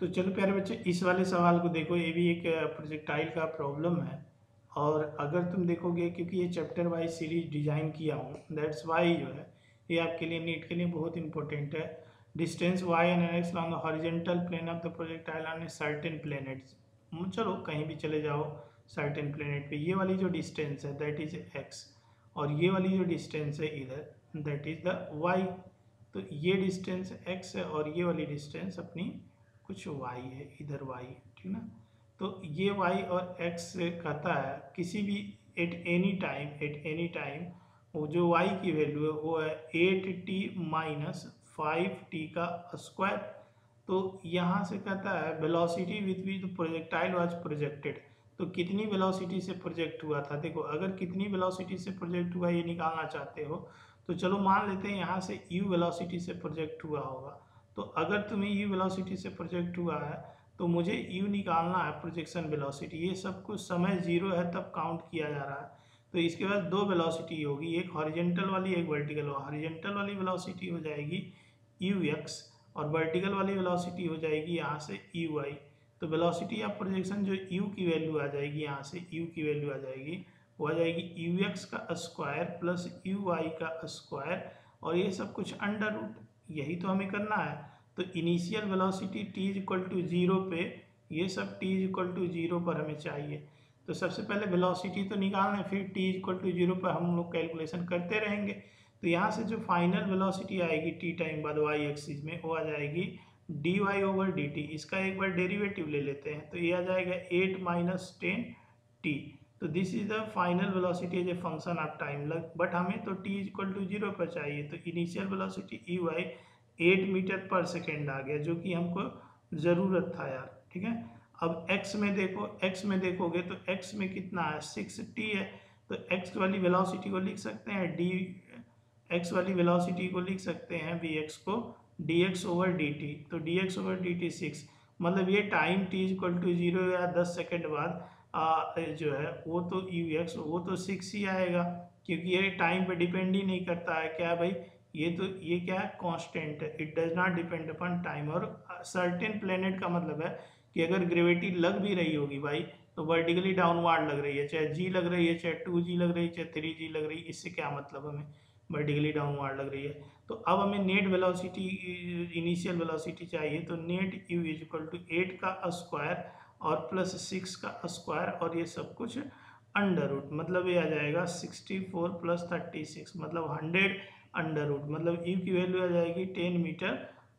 तो चलो प्यारे बच्चे, इस वाले सवाल को देखो, ये भी एक प्रोजेक्टाइल का प्रॉब्लम है। और अगर तुम देखोगे क्योंकि ये चैप्टर वाइज सीरीज़ डिज़ाइन किया हूँ दैट्स वाई जो है, ये आपके लिए नीट के लिए बहुत इंपॉर्टेंट है। Distance y and x the horizontal plane of the projectile on a certain planets चलो, कहीं भी चले जाओ सर्टेन प्लेनेट पे, ये वाली जो डिस्टेंस है दैट इज़ एक्स और ये वाली जो डिस्टेंस है इधर दैट इज़ द वाई तो ये डिस्टेंस एक्स है और ये वाली डिस्टेंस अपनी कुछ वाई है, इधर वाई ठीक ना? तो ये वाई और एक्स कहता है, किसी भी at any time at any time वो जो वाई की वैल्यू है, वो है eight t minus five t का स्क्वायर तो यहाँ से कहता है velocity with which projectile was projected तो कितनी वेलोसिटी से प्रोजेक्ट हुआ था? देखो, अगर कितनी वेलोसिटी से प्रोजेक्ट हुआ, ये निकालना चाहते हो तो चलो मान लेते हैं यहाँ से यू वेलोसिटी से प्रोजेक्ट हुआ होगा। तो अगर तुम्हें यू वेलोसिटी से प्रोजेक्ट हुआ है तो मुझे यू निकालना है प्रोजेक्शन वेलोसिटी ये सब कुछ समय ज़ीरो है, तब काउंट किया जा रहा है। तो इसके बाद दो वेलोसिटी होगी, एक हॉरिजेंटल वाली, एक वर्टिकल हॉरिजेंटल वाली वेलोसिटी हो जाएगी यू एक्स और वर्टिकल वाली वेलोसिटी हो जाएगी यहाँ से यू वाई तो वेलोसिटी या प्रोजेक्शन जो यू की वैल्यू आ जाएगी, यहाँ से यू की वैल्यू आ जाएगी, वो आ जाएगी यू एक्स का स्क्वायर प्लस यू वाई का स्क्वायर और ये सब कुछ अंडर रूट यही तो हमें करना है। तो initial velocity t is equal to zero पे ये सब t is equal to zero पर हमें चाहिए। तो सबसे पहले वेलोसिटी तो निकालना फिर t is equal to zero पर हम लोग कैलकुलेशन करते रहेंगे। तो यहाँ से जो फाइनल वेलोसिटी आएगी टी टाइम बाद वाई एक्सिस में, वो आ जाएगी d y over d t इसका एक बार डेरिवेटिव ले लेते हैं तो ये आ जाएगा एट माइनस टेन टी तो this is the final velocity as a function of time लग बट हमें तो टी इक्वल टू ज़ीरो पर चाहिए तो initial velocity u y eight metre per second आ गया, जो कि हमको ज़रूरत था यार, ठीक है? अब एक्स में देखो एक्स में देखोगे तो एक्स में कितना है? सिक्स टी है तो एक्स वाली वेलोसिटी को लिख सकते हैं डी एक्स वाली वेलोसिटी को लिख सकते हैं वी एक्स को d x over d t तो d x over d t six मतलब ये time t equal to zero या दस सेकेंड बाद आ, जो है वो तो यू एक्स वो तो सिक्स ही आएगा क्योंकि ये टाइम पे डिपेंड ही नहीं करता है। क्या भाई? ये तो ये क्या है? कांस्टेंट है। It does not depend upon time और सर्टेन प्लेनेट का मतलब है कि अगर ग्रेविटी लग भी रही होगी भाई तो वर्टिकली डाउनवार्ड लग रही है। चाहे जी लग रही है चाहे टू जी लग रही है चाहे थ्री जी लग रही है इससे क्या मतलब हमें? वर्टिकली डाउनवार्ड लग रही है। तो अब हमें नेट वेलोसिटी इनिशियल वेलोसिटी चाहिए तो net u is equal to eight का स्क्वायर और प्लस सिक्स का स्क्वायर और ये सब कुछ अंडर रूट मतलब ये आ जाएगा sixty four plus thirty six मतलब हंड्रेड अंडर रूट मतलब यू की वैल्यू आ जाएगी टेन मीटर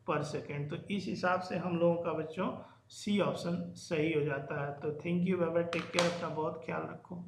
पर सेकेंड तो इस हिसाब से हम लोगों का बच्चों सी ऑप्शन सही हो जाता है। तो थैंक यू बाबा टेक केयर अपना बहुत ख्याल रखो।